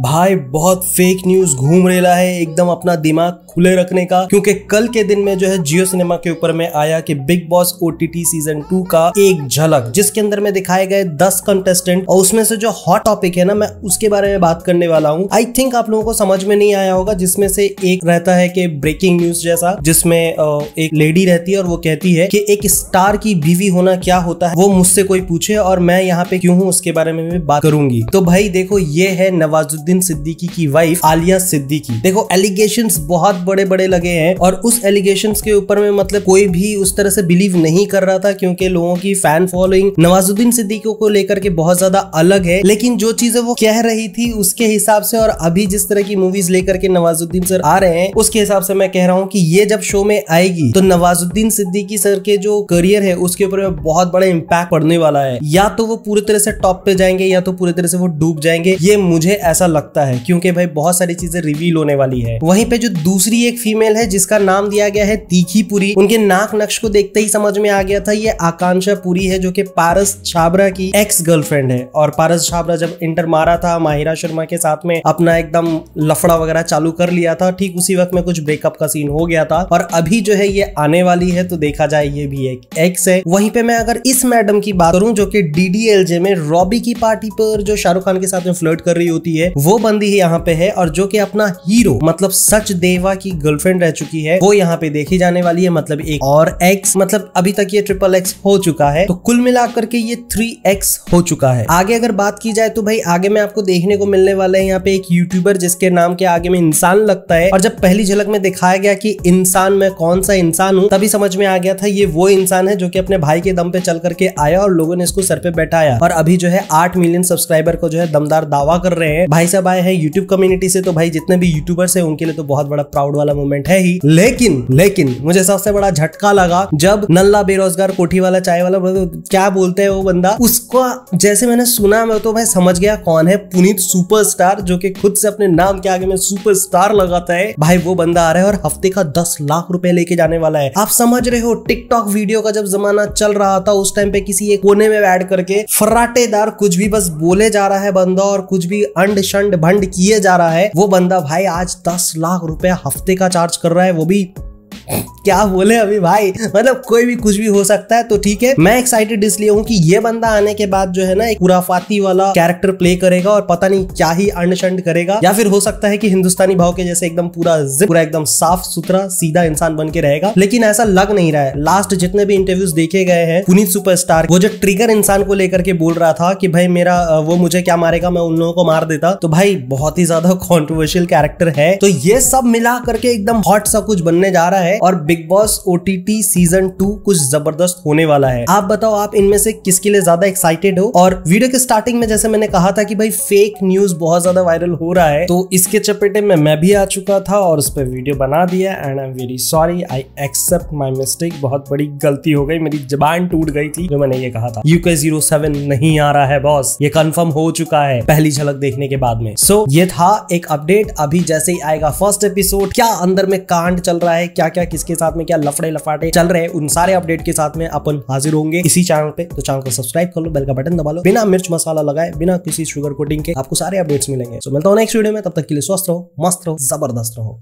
भाई बहुत fake news घूम रेला है, एकदम अपना दिमाग खुले रखने का, क्योंकि कल के दिन में जो है जियो सिनेमा के ऊपर में आया कि Bigg Boss OTT season two का एक झलक, जिसके अंदर में दिखाए गए दस कंटेस्टेंट और उसमें से जो हॉट टॉपिक है ना, मैं उसके बारे में बात करने वाला हूँ। आई थिंक आप लोगों को समझ में नहीं आया होगा, जिसमें से एक रहता है कि ब्रेकिंग न्यूज़ जैसा, जिसमें एक लेडी रहती है और वो कहती है कि एक स्टार की बीवी होना क्या होता है, वो मुझसे कोई पूछे और मैं यहाँ पे क्यों हूँ, उसके बारे में भी बात करूँगी। तो भाई देखो, ये है नवाजुद्दीन नवाजुद्दीन सिद्दीकी की वाइफ आलिया सिद्दीकी। देखो एलिगेशन बहुत बड़े बड़े लगे हैं और उस एलिगेशन के ऊपर में मतलब कोई भी उस तरह से बिलीव नहीं कर रहा था क्योंकि लोगों की फ़ैन फॉलोइंग नवाजुद्दीन सिद्दीकी को लेकर के बहुत ज़्यादा अलग है। लेकिन जो चीज़ें वो कह रही थी उसके हिसाब से और अभी जिस तरह की मूवीज़ लेकर के नवाजुद्दीन सर आ रहे हैं, उसके हिसाब से मैं कह रहा हूँ कि ये जब शो में आएगी तो नवाजुद्दीन सिद्दीकी सर के जो करियर है, उसके ऊपर बहुत बड़ा इम्पैक्ट पड़ने वाला है। या तो वो पूरी तरह से टॉप पे जाएँगे, या तो पूरी तरह से वो डूब जाएँगे, ये मुझे ऐसा लगता है, क्योंकि भाई बहुत सारी चीज़ें रिवील होने वाली है। वहीं पे जो दूसरी एक फीमेल है, जिसका नाम दिया गया है तीखी पुरी, उनके नाक नक्श को देखते ही समझ में आ गया था, ये आकांक्षा पुरी है, जो कि पारस छाबरा की एक्स गर्लफ्रेंड है। और पारस छाबरा जब इंटर मारा था माहिरा शर्मा के साथ में, अपना एकदम लफड़ा वगैरह चालू कर लिया था, ठीक उसी वक्त में कुछ ब्रेकअप का सीन हो गया था। और अभी जो है, ये आने वाली है तो देखा जाए, ये भी एक एक्स है। वहीं पे मैं अगर इस मैडम की बात करूँ, जो कि डीडीएलजे में रॉबी की पार्टी पर जो शाहरुख खान के साथ में फ्लर्ट कर रही होती है वो बंदी ही यहाँ पे है और जो कि अपना हीरो मतलब सच देवा की गर्लफ्रेंड रह चुकी है, वो यहाँ पे देखी जाने वाली है मतलब एक और एक्स मतलब अभी तक ये ट्रिपल एक्स हो चुका है तो कुल मिलाकर के ये थ्री एक्स हो चुका है। आगे अगर बात की जाए तो भाई, आगे में आपको देखने को मिलने वाला है यहाँ पे एक यूट्यूबर जिसके नाम के आगे में इंसान लगता है, और जब पहली झलक में दिखाया गया कि इंसान में कौन सा इंसान हूँ, तभी समझ में आ गया था ये वो इंसान है जो कि अपने भाई के दम पे चल करके आया और लोगों ने इसको सर पे बैठाया। और अभी जो है आठ मिलियन सब्सक्राइबर को जो है दमदार दावा कर रहे हैं। भाई साहब आए हैं यूट्यूब कम्युनिटी से तो भाई जितने भी यूट्यूबर्स है, उनके लिए तो बहुत बड़ा प्राउड वाला मोमेंट है ही। लेकिन लेकिन, मुझे सबसे बड़ा झटका लगा जब नल्ला बेरोजगार कोठी वाला चाय वाला क्या बोलते हैं वो बंदा? उसको, जैसे मैंने सुना, मैं तो भाई समझ गया कौन है पुनीत सुपरस्टार जो कि खुद से अपने नाम के आगे में सुपरस्टार लगाता है। भाई वो बंदा आ रहा है और हफ़्ते का दस लाख रुपए लेके जाने वाला है। आप समझ रहे हो टिकटॉक वीडियो का जब जमाना चल रहा था, उस टाइम पे किसी एक कोने में ऐड करके, फराटेदार कुछ भी बस बोले जा रहा है बंदा और कुछ भी अंड शंड भंड किए जा रहा है। वो बंदा भाई आज दस लाख रुपया हफ़्ते का चार्ज कर रहा है। वो भी क्या बोले अभी भाई? मतलब कोई भी कुछ भी हो सकता है तो ठीक है। मैं एक्साइटेड इसलिए हूँ कि ये बंदा आने के बाद जो है ना, एक पुराफाती वाला कैरेक्टर प्ले करेगा और पता नहीं क्या ही अंड करेगा। या फिर हो सकता है कि हिंदुस्तानी भाव के जैसे एकदम पूरा पूरा एकदम साफ़ सुथरा, सीधा इंसान बन के रहेगा। लेकिन ऐसा लग नहीं रहा है। लास्ट जितने भी इंटरव्यूज़ देखे गए हैं, पुनीत सुपरस्टार वो जो ट्रिगर इंसान को लेकर के बोल रहा था कि भाई मेरा वो मुझे क्या मारेगा, मैं उन लोगों को मार देता। तो भाई, बहुत ही ज़्यादा कॉन्ट्रोवर्शियल कैरेक्टर है। तो ये सब मिला करके एकदम हॉट सा कुछ बनने जा रहा है। और Bigg Boss OTT season two कुछ ज़बरदस्त होने वाला है। आप बताओ आप इनमें से किसके लिए ज़्यादा एक्साइटेड हो? और वीडियो के स्टार्टिंग में जैसे मैंने कहा था कि भाई फेक न्यूज़ बहुत ज़्यादा वायरल हो रहा है तो इसके चपेटे में मैं भी आ चुका था और उस पर वीडियो बना दिया and I am very sorry I accept my mistake बहुत बड़ी गलती हो गई मेरी जबान टूट गई थी जो मैंने ये कहा था। यूके ज़ीरो सेवन नहीं आ रहा है बॉस ये कंफर्म हो चुका है पहली झलक देखने के बाद में। सो so, ये था एक अपडेट अभी जैसे ही आएगा फ़र्स्ट एपिसोड क्या अंदर में कांड चल रहा है क्या क्या किसके साथ में क्या लफड़े लफाटे चल रहे उन सारे अपडेट के साथ में अपन हाजिर होंगे इसी चैनल पे। तो चैनल को सब्सक्राइब कर लो बेल का बटन दबा लो। बिना मिर्च मसाला लगाए, बिना किसी शुगर कोटिंग के आपको सारे अपडेट्स मिलेंगे। तो मिलता हूँ नेक्स्ट वीडियो में, तब तक के लिए स्वस्थ रहो, मस्त रहो, ज़बरदस्त रहो।